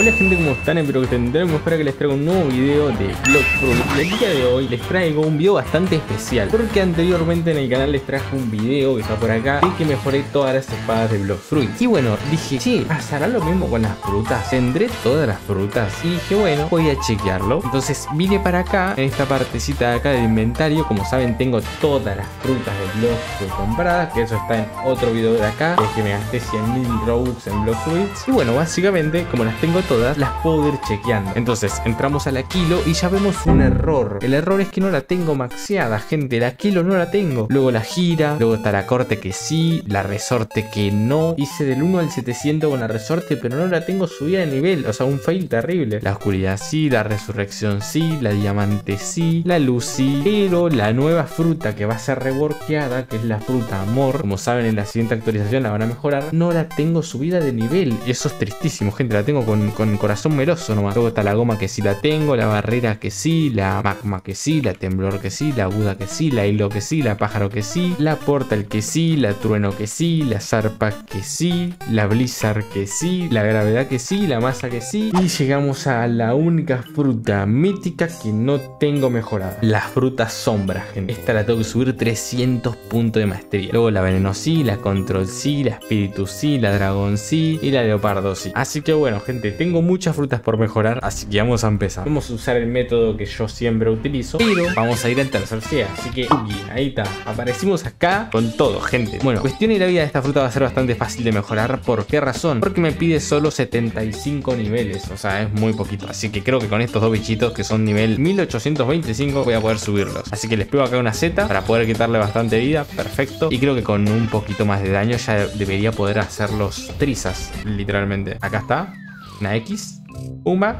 Hola gente, ¿cómo están? Espero que estén bien. Espero que les traiga un nuevo video de Block El día de hoy les traigo un video bastante especial Porque anteriormente en el canal les traje un video que está por acá Y que mejoré todas las espadas de Block Fruit Y bueno, dije, sí, ¿pasará lo mismo con las frutas? ¿Tendré todas las frutas? Y dije, bueno, voy a chequearlo Entonces vine para acá, en esta partecita de acá del inventario Como saben, tengo todas las frutas de Block Fruit compradas Que eso está en otro video de acá es que me gasté 100.000 Robux en Block Fruits Y bueno, básicamente, como las tengo todas, las puedo ir chequeando. Entonces entramos a la kilo y ya vemos un error. El error es que no la tengo maxeada, gente. La kilo no la tengo. Luego la gira, luego está la corte que sí, la resorte que no. Hice del 1 al 700 con la resorte, pero no la tengo subida de nivel. O sea, un fail terrible. La oscuridad sí, la resurrección sí, la diamante sí, la luz sí. Pero la nueva fruta que va a ser reworkeada, que es la fruta amor, como saben en la siguiente actualización la van a mejorar, no la tengo subida de nivel. Y eso es tristísimo, gente. La tengo con con corazón meloso nomás. Luego está la goma que sí la tengo, la barrera que sí, la magma que sí, la temblor que sí, la aguda que sí, la hilo que sí, la pájaro que sí, la portal que sí, la trueno que sí, la zarpa que sí, la blizzard que sí, la gravedad que sí, la masa que sí. Y llegamos a la única fruta mítica que no tengo mejorada. La fruta sombra, gente. Esta la tengo que subir 300 puntos de maestría. Luego la veneno sí, la control sí, la espíritu sí, la dragón sí y la leopardo sí. Así que bueno, gente, tengo tengo muchas frutas por mejorar, así que vamos a empezar. Vamos a usar el método que yo siempre utilizo, pero vamos a ir al tercer día. Así que, ahí está. Aparecimos acá con todo, gente. Bueno, cuestión y la vida de esta fruta va a ser bastante fácil de mejorar. ¿Por qué razón? Porque me pide solo 75 niveles, o sea, es muy poquito. Así que creo que con estos dos bichitos que son nivel 1825 voy a poder subirlos. Así que les pego acá una Z para poder quitarle bastante vida, perfecto. Y creo que con un poquito más de daño ya debería poder hacerlos trizas, literalmente. Acá está. Una X. Pumba.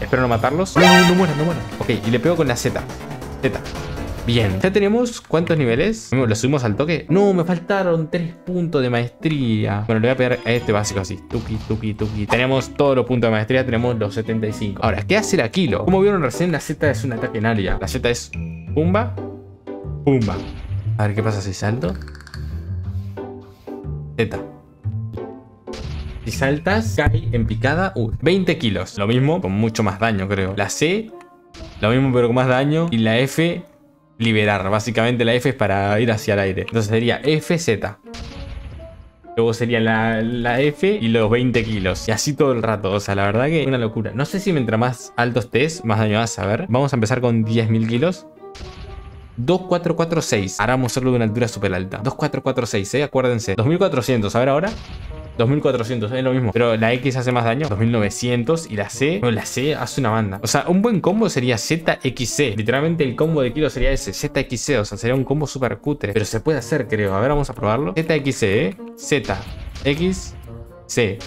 Espero no matarlos. No, no, no mueran, no mueran. Ok, y le pego con la Z. Z. Bien, ya tenemos ¿cuántos niveles? ¿Lo subimos al toque? No, me faltaron 3 puntos de maestría Bueno, le voy a pegar a este básico así Tuki, tuki, tuki Tenemos todos los puntos de maestría, tenemos los 75 Ahora, ¿qué hace la kilo? Como vieron recién, la Z es un ataque en área La Z es pumba, pumba A ver, ¿qué pasa si salto? Z si saltas, cae en picada. 20 kilos. Lo mismo, con mucho más daño, creo. La C, lo mismo, pero con más daño. Y la F, liberar. Básicamente la F es para ir hacia el aire. Entonces sería FZ. Luego sería la, F y los 20 kilos. Y así todo el rato. O sea, la verdad que una locura. No sé si mientras más alto estés, más daño vas a ver. Vamos a empezar con 10.000 kilos. 2446. Ahora vamos a hacerlo de una altura súper alta. 2446, eh, acuérdense. 2400, a ver ahora. 2400, es lo mismo. Pero la X hace más daño, 2900. Y la C, no, la C hace una banda. O sea, un buen combo sería ZXC. Literalmente el combo de kilo sería ese, ZXC. O sea, sería un combo súper cutre. Pero se puede hacer, creo. A ver, vamos a probarlo. ZXC, ¿eh? Z, C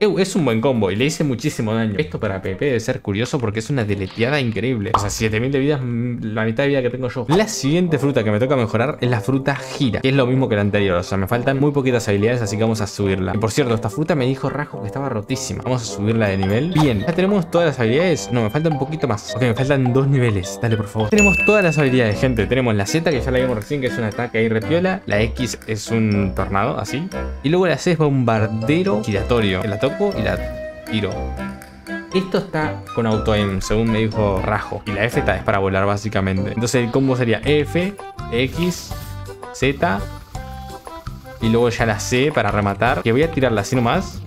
es un buen combo y le hice muchísimo daño. Esto para PP debe ser curioso porque es una deleteada increíble. O sea, 7000 de vida mm, la mitad de vida que tengo yo. La siguiente fruta que me toca mejorar es la fruta gira, que es lo mismo que la anterior. O sea, me faltan muy poquitas habilidades, así que vamos a subirla. Y por cierto, esta fruta me dijo Rajo que estaba rotísima. Vamos a subirla de nivel. Bien, ya tenemos todas las habilidades. No, me falta un poquito más. Ok, me faltan dos niveles. Dale, por favor. Tenemos todas las habilidades, gente. Tenemos la Z, que ya la vimos recién, que es un ataque ahí repiola. La X es un tornado, así. Y luego la C es bombardero giratorio. El y la tiro. Esto está con auto-aim, según me dijo Rajo. Y la F es para volar, básicamente. Entonces el combo sería F, X, Z. Y luego ya la C para rematar. Que voy a tirarla así nomás.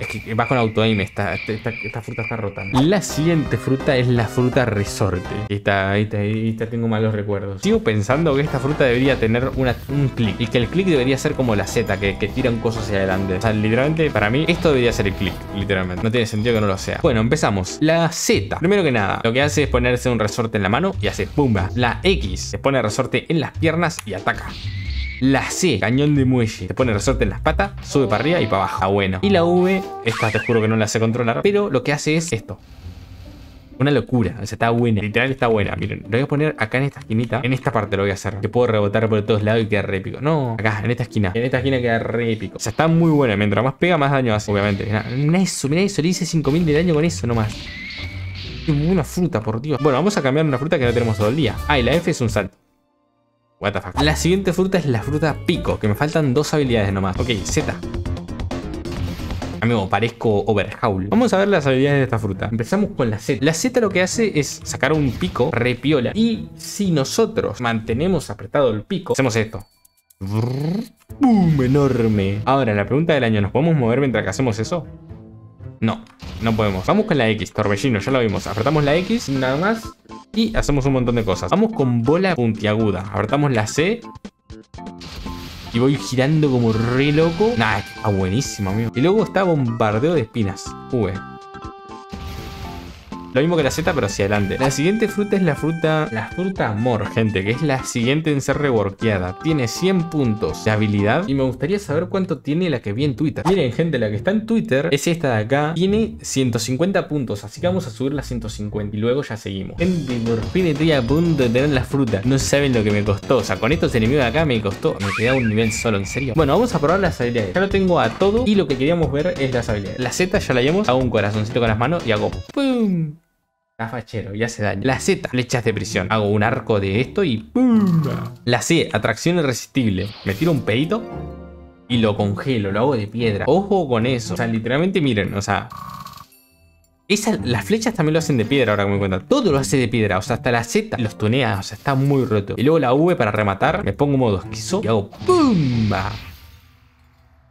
Es que va con auto-aim, esta, esta, fruta está rota. La siguiente fruta es la fruta resorte. Esta, esta, esta tengo malos recuerdos. Sigo pensando que esta fruta debería tener un clic. Y que el clic debería ser como la Z, que, que tira un coso hacia adelante. O sea, literalmente, para mí, esto debería ser el clic, literalmente. No tiene sentido que no lo sea. Bueno, empezamos. La Z. Primero que nada, lo que hace es ponerse un resorte en la mano y hace pumba. La X se pone resorte en las piernas y ataca. La C, cañón de muelle. Te pone resorte en las patas, sube para arriba y para abajo. Está bueno. Y la V, esta te juro que no la sé controlar, pero lo que hace es esto. Una locura, o sea, está buena, literal está buena. Miren, lo voy a poner acá en esta esquinita. En esta parte lo voy a hacer, que puedo rebotar por todos lados y queda re épico. No, acá, en esta esquina. En esta esquina queda re épico. O sea, está muy buena, mientras más pega, más daño hace, obviamente. Mira eso, mira eso, le hice 5000 de daño con eso nomás. Qué buena fruta, por Dios. Bueno, vamos a cambiar una fruta que no tenemos todo el día. Ah, y la F es un salto la siguiente fruta es la fruta pico, que me faltan dos habilidades nomás. Ok, Z. Amigo, parezco overhaul. Vamos a ver las habilidades de esta fruta. Empezamos con la Z. La Z lo que hace es sacar un pico repiola. Y si nosotros mantenemos apretado el pico, hacemos esto. ¡Bum! Enorme. Ahora, la pregunta del año, ¿nos podemos mover mientras que hacemos eso? No, no podemos. Vamos con la X, torbellino, ya lo vimos. Apretamos la X, nada más. Y hacemos un montón de cosas. Vamos con bola puntiaguda. Apretamos la C. Y voy girando como re loco. Nah, está buenísimo, amigo. Y luego está bombardeo de espinas. V. Lo mismo que la Z, pero hacia adelante. La siguiente fruta es la fruta... La fruta amor, gente, que es la siguiente en ser reworkeada. Tiene 100 puntos de habilidad. Y me gustaría saber cuánto tiene la que vi en Twitter. Miren, gente, la que está en Twitter es esta de acá. Tiene 150 puntos, así que vamos a subir las 150 y luego ya seguimos. Gente, por fin estoy punto de tener la fruta. No saben lo que me costó. O sea, con estos enemigos de acá me costó. Me quedaba un nivel solo, en serio. Bueno, vamos a probar las habilidades. Ya lo tengo a todo y lo que queríamos ver es las habilidades. La Z ya la llevamos. Hago un corazoncito con las manos y hago ¡pum! Cafachero, ya se daña. La Z, flechas de prisión. Hago un arco de esto y ¡pum! La C, atracción irresistible. Me tiro un pedito y lo congelo, lo hago de piedra. Ojo con eso. O sea, literalmente miren, o sea... Esa, las flechas también lo hacen de piedra, ahora que me cuenta. Todo lo hace de piedra, o sea, hasta la Z los tunea, o sea, está muy roto. Y luego la V para rematar, me pongo modo esquizo y hago ¡pum!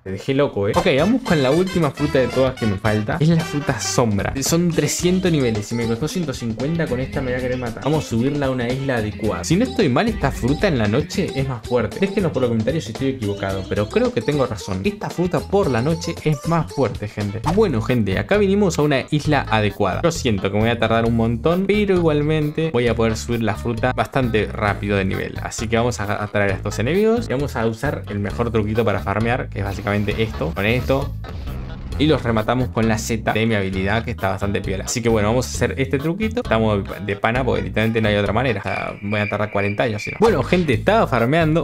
Te dejé loco, eh. Ok, vamos con la última fruta de todas que me falta. Es la fruta sombra. Son 300 niveles. Si me costó 150, con esta me voy a querer matar. Vamos a subirla a una isla adecuada. Si no estoy mal, esta fruta en la noche es más fuerte. Déjenos por los comentarios si estoy equivocado, pero creo que tengo razón. Esta fruta por la noche es más fuerte, gente. Bueno, gente, acá vinimos a una isla adecuada. Yo siento que me voy a tardar un montón, pero igualmente voy a poder subir la fruta bastante rápido de nivel. Así que vamos a traer a estos enemigos y vamos a usar el mejor truquito para farmear, que es básicamente esto, con esto. Y los rematamos con la Z de mi habilidad que está bastante piola. Así que bueno, vamos a hacer este truquito. Estamos de pana porque literalmente no hay otra manera. voy a tardar 40 años. Bueno, gente, estaba farmeando.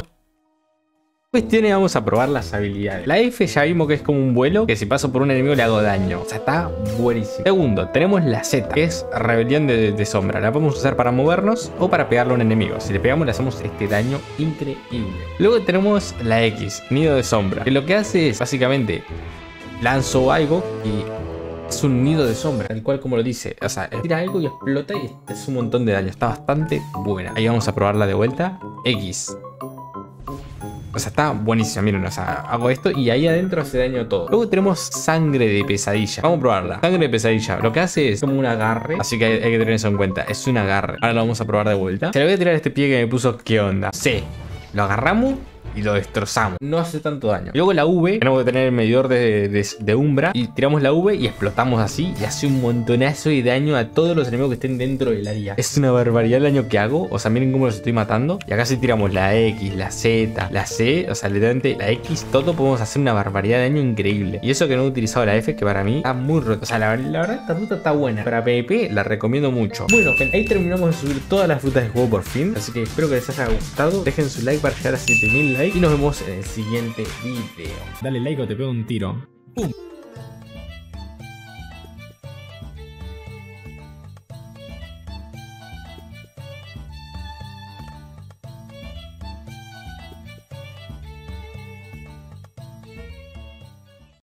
Cuestiones, vamos a probar las habilidades. La F ya vimos que es como un vuelo, que si paso por un enemigo le hago daño. O sea, está buenísimo. Segundo, tenemos la Z, que es rebelión de, sombra. La podemos usar para movernos o para pegarle a un enemigo. Si le pegamos le hacemos este daño increíble. Luego tenemos la X, nido de sombra, que lo que hace es básicamente lanzo algo y es un nido de sombra, tal cual como lo dice. O sea, tira algo y explota y es un montón de daño. Está bastante buena. Ahí vamos a probarla de vuelta. X. O sea, está buenísima, miren, o sea, hago esto y ahí adentro hace daño todo. Luego tenemos sangre de pesadilla. Vamos a probarla. Sangre de pesadilla. Lo que hace es como un agarre. Así que hay, que tener eso en cuenta. Es un agarre. Ahora lo vamos a probar de vuelta. Se le voy a tirar este pie que me puso. ¿Qué onda? Sí. Lo agarramos y lo destrozamos. No hace tanto daño. Luego la V, tenemos que tener el medidor de, umbra y tiramos la V y explotamos así y hace un montonazo de daño a todos los enemigos que estén dentro del área. Es una barbaridad el daño que hago. O sea, miren cómo los estoy matando. Y acá si tiramos la X, la Z, la C, o sea, literalmente la X, todo podemos hacer una barbaridad de daño increíble. Y eso que no he utilizado la F, que para mí está muy roto. O sea, la, verdad, esta ruta está buena. Para PvP la recomiendo mucho. Bueno, gente, ahí terminamos de subir todas las frutas del juego por fin. Así que espero que les haya gustado. Dejen su like para llegar a 7000 y nos vemos en el siguiente video. Dale like o te pego un tiro. ¡Pum!